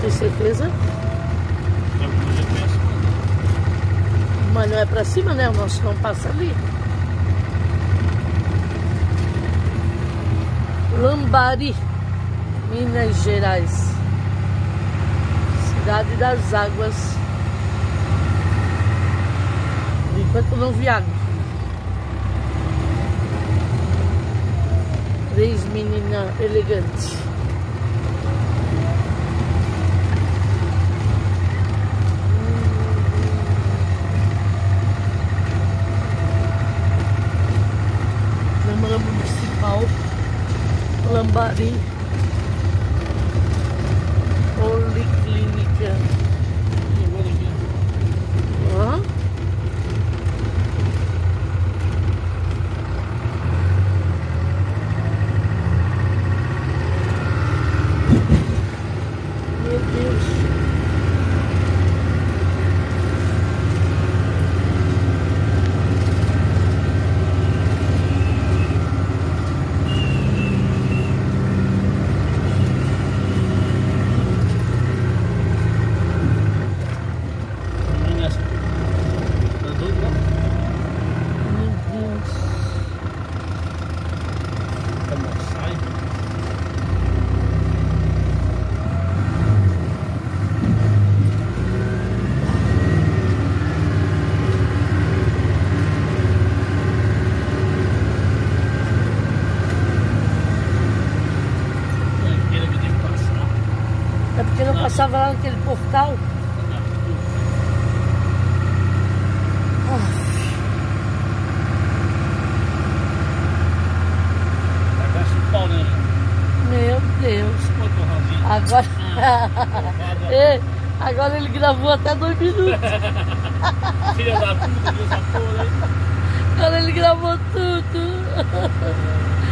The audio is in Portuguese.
Tem certeza? Mas não é pra cima, né? O nosso não passa ali. Lambari, Minas Gerais. Cidade das Águas. Enquanto não viajo. Três meninas elegantes. lembak di Poliklinik. É porque não passava lá naquele portal. Agora. Ei, agora ele gravou até dois minutos. Filha da puta, essa porra aí. Agora ele gravou tudo.